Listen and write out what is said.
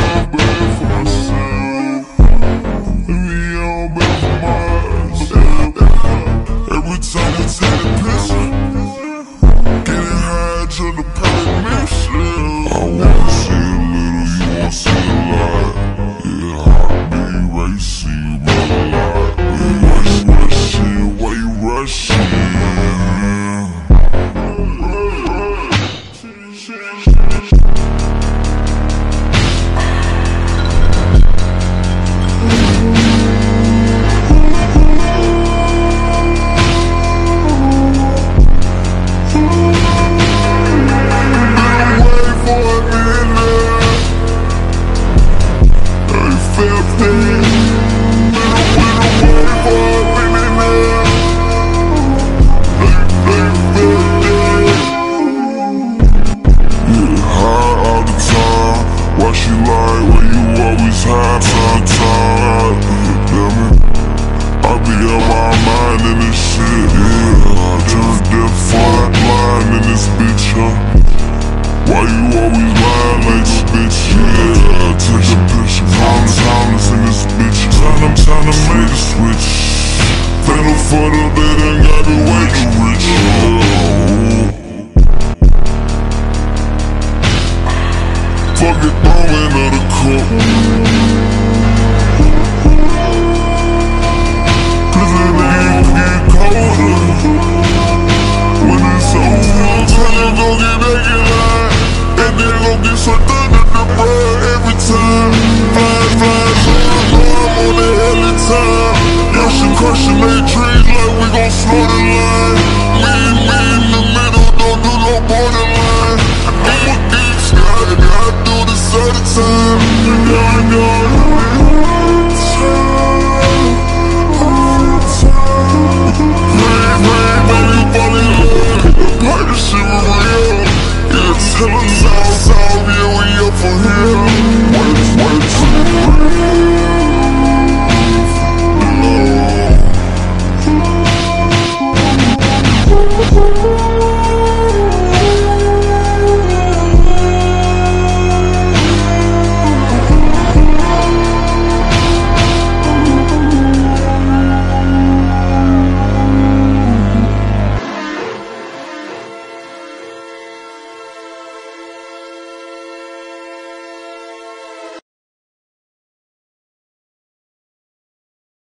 bad, for myself. Huh? Why you always lying like this bitch? Yeah, take a picture, promise harmless in this bitch. Time I'm trying to make a switch. Fatal for the day, done got me way too rich. Oh. Fuck it, throw another cup. She made dreams like we gon' flow the line Me, me in the middle, don't do no borderline I'm a geek, got I do this all the time Young, young, Tell yeah, we up for here. Wait, wait, wait.